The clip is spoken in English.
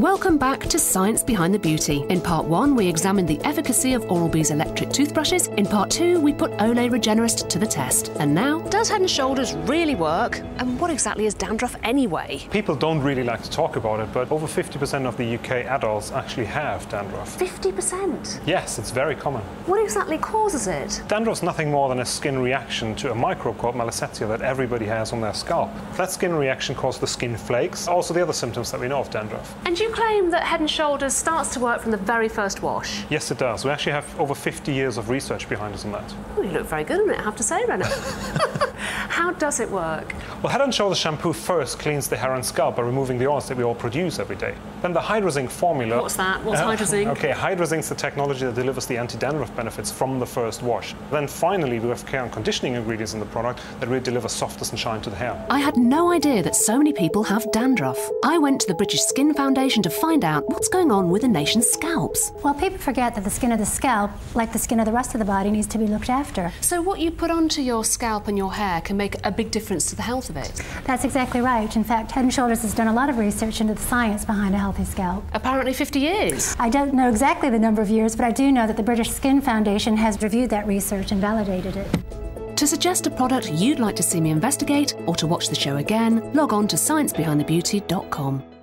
Welcome back to Science Behind the Beauty. In part one, we examined the efficacy of Oral B's electric toothbrushes. In part two, we put Olay Regenerist to the test. And now, does Head and Shoulders really work? And what exactly is dandruff anyway? People don't really like to talk about it, but over 50% of the UK adults actually have dandruff. 50%? Yes, it's very common. What exactly causes it? Dandruff's nothing more than a skin reaction to a microbe called Malassezia that everybody has on their scalp. That skin reaction causes the skin flakes, also the other symptoms that we know of dandruff. And you claim that Head and Shoulders starts to work from the very first wash? Yes, it does. We actually have over 50 years of research behind us on that. Oh, you look very good on it, I have to say, René. How does it work? Well, Head and Shoulders shampoo first cleans the hair and scalp by removing the oils that we all produce every day. Then the Hydrazinc formula. What's that? What's Uh, Hydrazinc? Okay, Hydrazinc's the technology that delivers the anti-dandruff benefits from the first wash. Then finally, we have care and conditioning ingredients in the product that really deliver softness and shine to the hair. I had no idea that so many people have dandruff. I went to the British Skin Foundation to find out what's going on with the nation's scalps. Well, people forget that the skin of the scalp, like the skin of the rest of the body, needs to be looked after. So, what you put onto your scalp and your hair can make a big difference to the health of it. That's exactly right. In fact, Head & Shoulders has done a lot of research into the science behind a healthy scalp. Apparently, 50 years. I don't know exactly the number of years, but I do know that the British Skin Foundation has reviewed that research and validated it. To suggest a product you'd like to see me investigate or to watch the show again, log on to sciencebehindthebeauty.com.